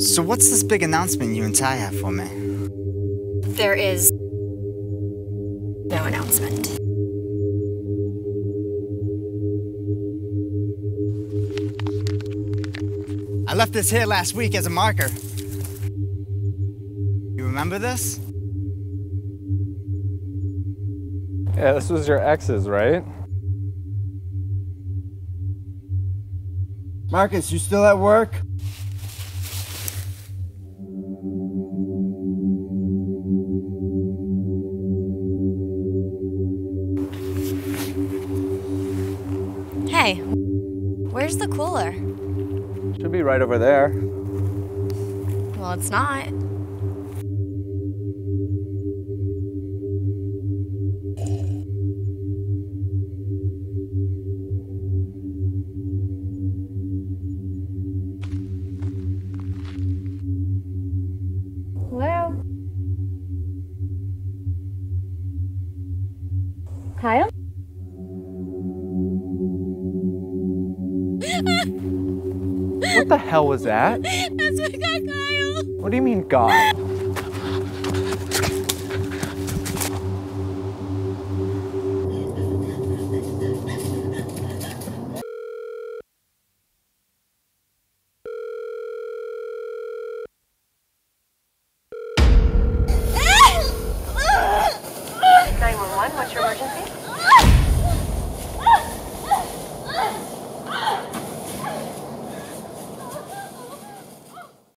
So what's this big announcement you and Ty have for me? There is no announcement. I left this here last week as a marker. You remember this? Yeah, this was your ex's, right? Marcus, you still at work? Hey, where's the cooler? Should be right over there. Well, it's not. Hello? Kyle? What the hell was that? That's my guy Kyle. What do you mean, God?